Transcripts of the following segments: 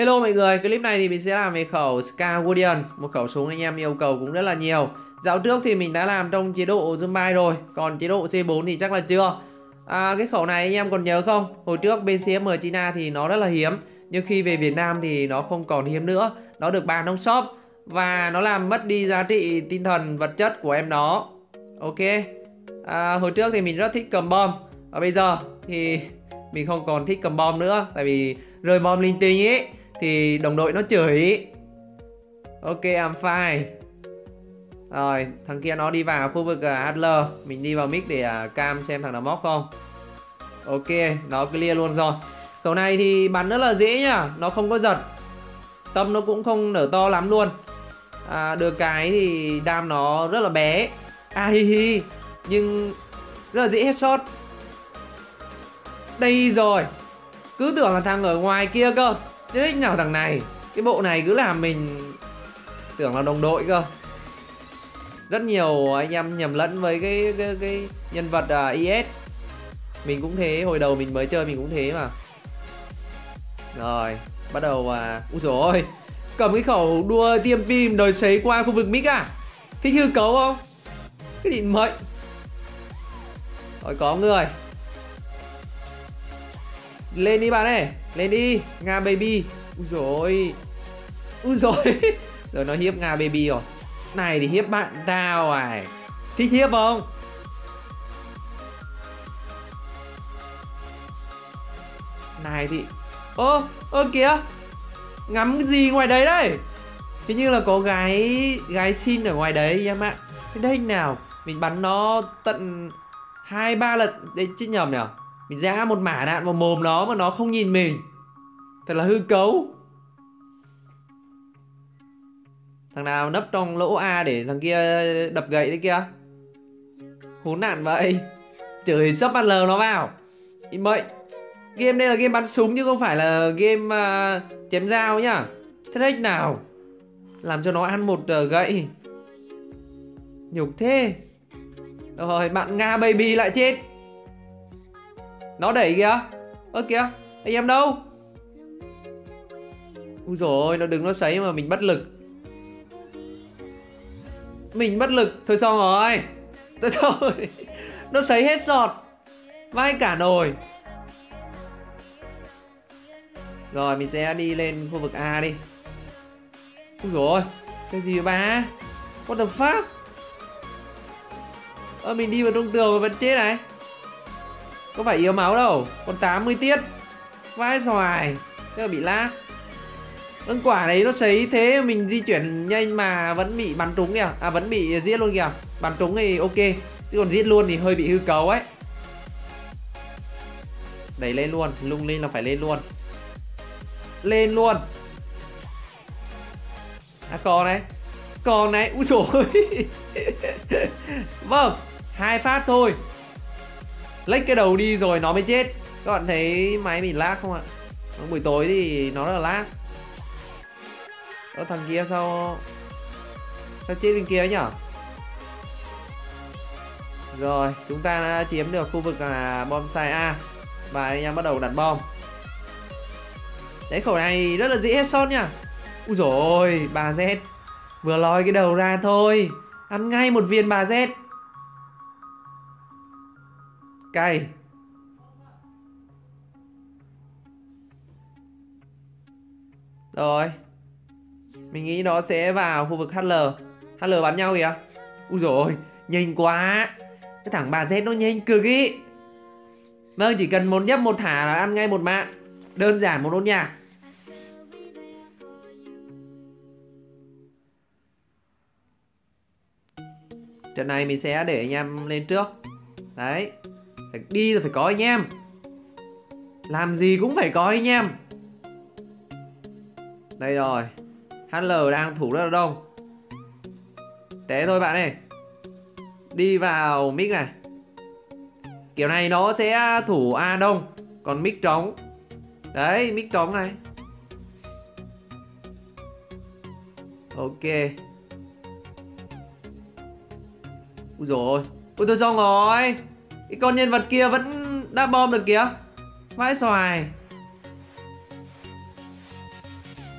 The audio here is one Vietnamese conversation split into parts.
Hello mọi người, clip này thì mình sẽ làm về khẩu Scar Guardian Một khẩu súng anh em yêu cầu cũng rất là nhiều. Dạo trước thì mình đã làm trong chế độ Zumbai rồi Còn chế độ C4 thì chắc là chưa. À, Cái khẩu này anh em còn nhớ không? Hồi trước bên CM China thì nó rất là hiếm Nhưng khi về Việt Nam thì nó không còn hiếm nữa. Nó được bán trong shop Và nó làm mất đi giá trị tinh thần vật chất của em nó. Ok. À, Hồi trước thì mình rất thích cầm bom. Và bây giờ thì mình không còn thích cầm bom nữa Tại vì rơi bom linh tinh ấy thì đồng đội nó chửi. Ok I'm fine. Rồi thằng kia nó đi vào khu vực à, Adler. Mình đi vào mic để à, cam xem thằng nào móc không. Ok nó clear luôn rồi. Cầu này thì bắn rất là dễ nhá nó không có giật. Tâm nó cũng không nở to lắm luôn. À, được cái thì đam nó rất là bé. À hi hi. Nhưng rất là dễ headshot đây rồi. Cứ tưởng là thằng ở ngoài kia cơ. Thế nào thằng này? Cái bộ này cứ làm mình Tưởng là đồng đội cơ. Rất nhiều anh em nhầm lẫn với cái cái, cái nhân vật à, uh, ES Mình cũng thế Hồi đầu mình mới chơi mình cũng thế mà. Rồi Bắt đầu à uh... Úi dồi ôi. Cầm cái khẩu đua tiêm phim đời sấy qua khu vực mic à? Thích hư cấu không? Cái định mệnh? Rồi có người. Lên đi bạn ơi, lên đi. Nga baby. Úi dồi. Úi dồi. Rồi nó hiếp Nga baby rồi. Này thì hiếp bạn tao à Thích hiếp không? Này thì Ơ ơ kìa. Ngắm cái gì ngoài đấy đây Thế như là có gái Gái xin ở ngoài đấy em ạ. Thế đây nào. Mình bắn nó tận hai, ba lần. Đấy chứ nhầm nhỉ mình giã một mả đạn vào mồm nó mà nó không nhìn mình. Thật là hư cấu. Thằng nào nấp trong lỗ A để thằng kia đập gậy đấy kia? Hốn nạn vậy. Trời sắp bắt lờ nó vào. Im bậy Game đây là game bắn súng chứ không phải là game uh, chém dao nhá. Thế đấy nào? Làm cho nó ăn một uh, gậy. Nhục thế. Rồi bạn Nga baby lại chết nó đẩy kìa. Ơ kìa. Anh em đâu? Ui dồi nó đứng nó sấy mà mình bất lực. Mình bất lực. Thôi xong rồi. Thôi thôi. Nó sấy hết giọt, Vai cả nồi. Rồi mình sẽ đi lên khu vực A đi. Úi dồi Cái gì ba? What the fuck? Ơ mình đi vào trong tường mà vẫn chết này có phải yếu máu đâu. Còn 80 tiết. Vãi xoài. Thế là bị lag Ưng quả đấy nó sấy thế mình di chuyển nhanh mà vẫn bị bắn trúng kìa. À vẫn bị giết luôn kìa. Bắn trúng thì ok. Chứ còn giết luôn thì hơi bị hư cấu ấy. Đẩy lên luôn. Lung lên là phải lên luôn. Lên luôn. À còn này. Còn này. Úi dồi Vâng. Hai phát thôi lách cái đầu đi rồi nó mới chết. Các bạn thấy máy mình lag không ạ? Buổi tối thì nó rất là lag. Đó thằng kia sao Sao chết bên kia nhở? Rồi, chúng ta đã chiếm được khu vực là bom sai A. Và anh em bắt đầu đặt bom. Đấy khẩu này rất là dễ headshot nha. Úi dồi ôi, bà Z. Vừa lòi cái đầu ra thôi. Ăn ngay một viên bà Z cay. Rồi. Mình nghĩ nó sẽ vào khu vực HL HL bắn nhau kìa. Úi dồi nhanh quá. Cái thằng bà Z nó nhanh cực ý. Vâng chỉ cần một nhấp, một thả là ăn ngay một mạng. Đơn giản một nốt nhạc. Trận này mình sẽ để anh em lên trước. Đấy phải đi rồi phải có anh em. Làm gì cũng phải có anh em. Đây rồi HL đang thủ rất là đông. Thế thôi bạn ơi. Đi vào mic này. Kiểu này nó sẽ thủ A đông, Còn mic trống. Đấy, mic trống này. Ok. Ui dồi ôi. Tôi xong rồi cái con nhân vật kia vẫn đã bom được kìa. Vãi xoài.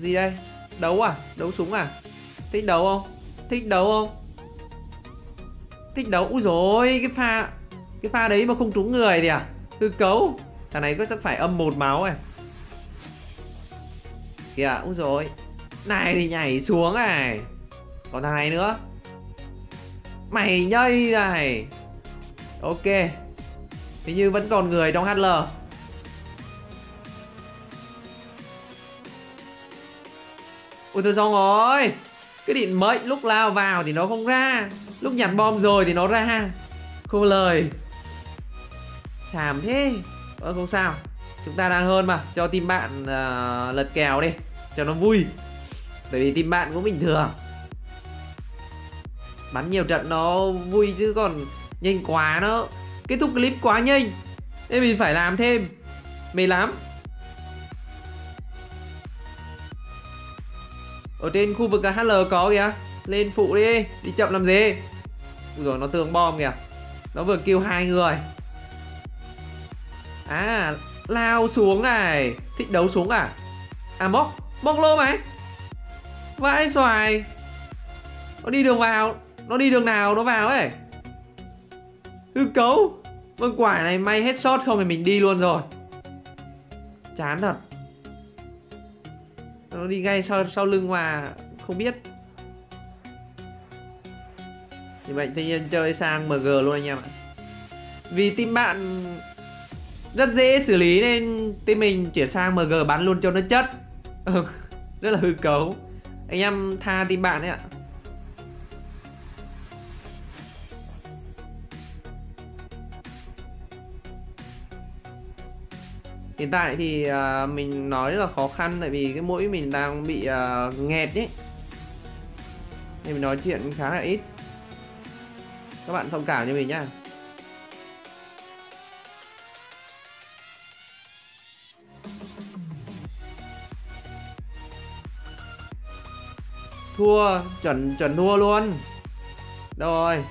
Gì đây? Đấu à? Đấu súng à? Thích đấu không? Thích đấu không? Thích đấu? Úi rồi cái pha cái pha đấy mà không trúng người thì à? Hư cấu. Thằng này có chắc phải âm một máu này. Kìa, úi rồi này thì nhảy xuống này. Còn thằng này nữa. Mày nhây này ok. Hình như vẫn còn người trong hl Ôi tôi xong rồi. Cái điện mệnh lúc lao vào thì nó không ra. Lúc nhặt bom rồi thì nó ra. Không lời. Chàm thế. Ờ, không sao. Chúng ta đang hơn mà. Cho team bạn uh, lật kèo đi. Cho nó vui. Bởi vì team bạn cũng bình thường. Bắn nhiều trận nó vui chứ còn nhanh quá nó kết thúc clip quá nhanh. Nên mình phải làm thêm. Mệt lắm. Ở trên khu vực HL có kìa. Lên phụ đi. Đi chậm làm gì? Rồi nó tường bom kìa. Nó vừa kêu hai người. À lao xuống này. Thích đấu xuống à? À móc móc lô mày. Vãi xoài. Nó đi đường vào. Nó đi đường nào nó vào ấy? Hư cấu. Vâng quả này may hết sót không thì mình đi luôn rồi. Chán thật. Nó đi ngay sau sau lưng mà không biết. Thì vậy tự nhiên chơi sang MG luôn anh em ạ. Vì team bạn rất dễ xử lý nên team mình chuyển sang MG bắn luôn cho nó chất. Ừ, rất là hư cấu. Anh em tha team bạn đấy ạ. Hiện tại thì uh, mình nói là khó khăn tại vì cái mũi mình đang bị uh, nghẹt ấy nên mình nói chuyện khá là ít. Các bạn thông cảm cho mình nhá. Thua chuẩn chuẩn thua luôn. Đâu rồi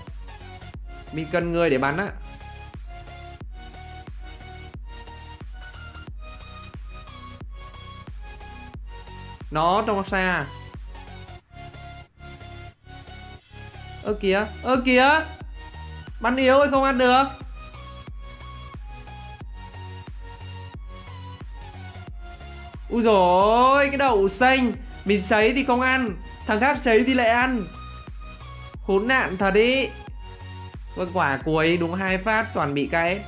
mình cần người để bắn á. Nó trong xa. Ơ kìa ơ kìa. Bắn yếu ơi không ăn được? Úi rồi cái đậu xanh. Mình sấy thì không ăn, thằng khác sấy thì lại ăn. Khốn nạn thật đi Con quả cuối đúng hai phát, toàn bị cái.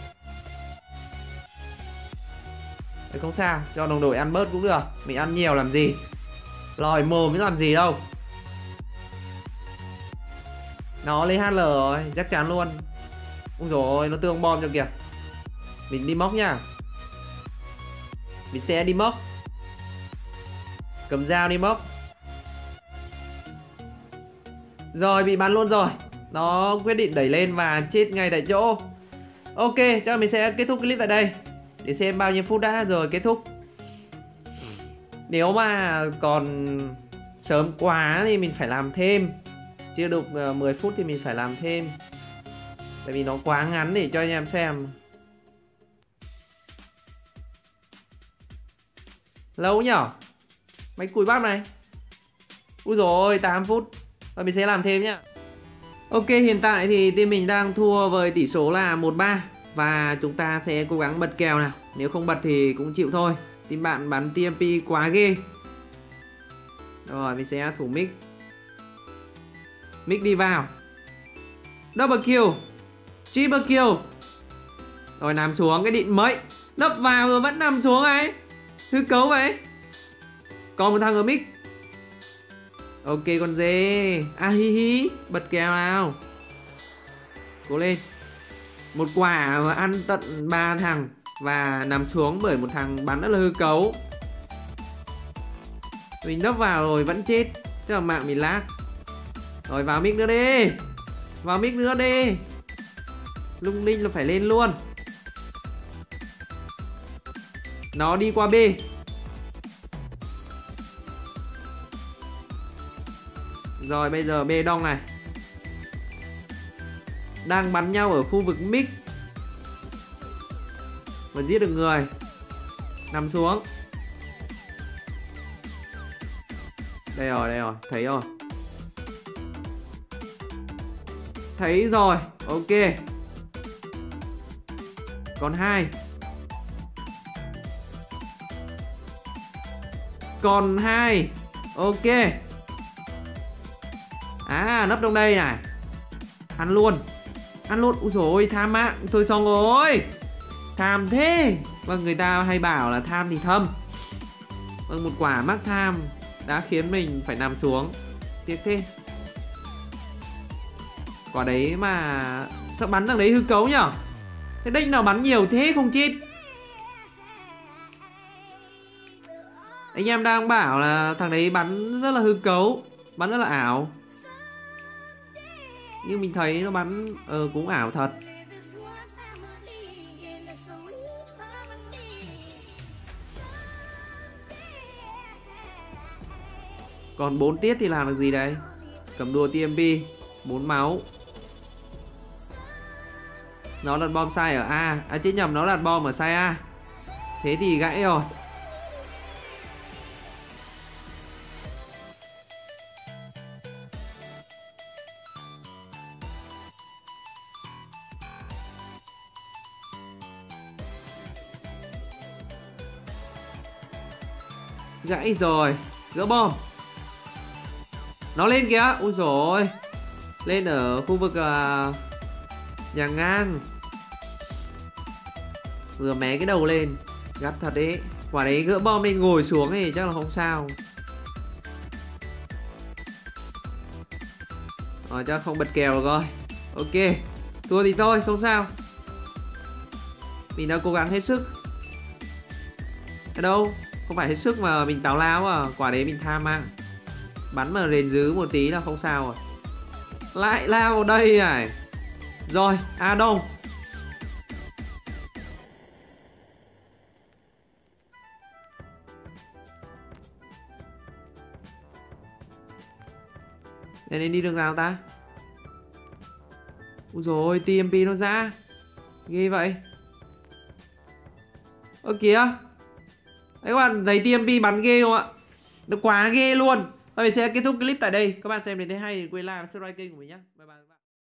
Không sao, cho đồng đội ăn bớt cũng được. Mình ăn nhiều làm gì? Lòi mồm mới làm gì đâu. Nó lấy HL rồi, chắc chắn luôn. Ui rồi nó tương bom cho kìa. Mình đi móc nha. Mình sẽ đi móc. Cầm dao đi móc. Rồi, bị bắn luôn rồi. Nó quyết định đẩy lên và chết ngay tại chỗ. Ok, chắc mình sẽ kết thúc clip tại đây. Để xem bao nhiêu phút đã rồi kết thúc nếu mà còn sớm quá thì mình phải làm thêm. Chưa được ờ, 10 phút thì mình phải làm thêm. Tại vì nó quá ngắn để cho anh em xem. Lâu nhở? Máy cùi bắp này. Ui rồi 8 phút. Và mình sẽ làm thêm nhá. Ok, hiện tại thì team mình đang thua với tỷ số là 1-3 và chúng ta sẽ cố gắng bật kèo nào. Nếu không bật thì cũng chịu thôi. Team bạn bắn TMP quá ghê. Rồi, mình sẽ thủ mic. Mic đi vào. Double kill. Triple kill. Rồi, nằm xuống, cái định mới. Đập vào rồi vẫn nằm xuống ấy. Hư cấu vậy. Còn một thằng ở mic. Ok, con dê. À hi hi. Bật kèo nào. Cố lên. Một quả ăn tận ba thằng và nằm xuống bởi một thằng bắn rất là hư cấu. Mình đắp vào rồi, vẫn chết. Tức là mạng bị lag. Rồi, vào mic nữa đi. Vào mic nữa đi. Lung linh là phải lên luôn. Nó đi qua b. Rồi, bây giờ b đông này. Đang bắn nhau ở khu vực mic và giết được người. Nằm xuống. Đây rồi, đây rồi, thấy rồi. Thấy rồi, ok. Còn hai. Còn hai. Ok. À, nấp trong đây này. Ăn luôn. Ăn luôn, ui rồi tha tham mạng. Thôi xong rồi. Tham thế. Vâng, người ta hay bảo là tham thì thâm. Vâng, một quả mắc tham Đã khiến mình phải nằm xuống. Tiếc thế. Quả đấy mà Sao bắn thằng đấy hư cấu nhở? Thế đích nào bắn nhiều thế không chết? Anh em đang bảo là thằng đấy bắn rất là hư cấu Bắn rất là ảo. Nhưng mình thấy nó bắn ờ, cũng ảo thật. Còn 4 tiết thì làm được gì đây? Cầm đùa TMP 4 máu. Nó đặt bom sai ở A. À chết nhầm, nó đặt bom ở sai A. Thế thì gãy rồi. Gãy rồi. Gỡ bom. Nó lên kìa. Ui rồi Lên ở khu vực uh, Nhà ngang. Vừa mé cái đầu lên. Gắt thật đấy Quả đấy gỡ bom lên ngồi xuống thì chắc là không sao. Rồi chắc không bật kèo rồi. Ok. Thua thì thôi không sao. Mình đã cố gắng hết sức. Ở đâu? Không phải hết sức mà mình táo lao à. Quả đấy mình tham mang bắn mà rền dứ một tí là không sao rồi. Lại lao đây này. Rồi a đông nên đi đường nào ta? Úi rồi TMP nó ra Ghê vậy. Ơ, kìa. Đấy các bạn, thấy TMP bắn ghê không ạ? Nó quá ghê luôn. Và mình sẽ kết thúc clip tại đây. Các bạn xem đến thấy hay thì quên like và subscribe kênh của mình nhé Bye bye.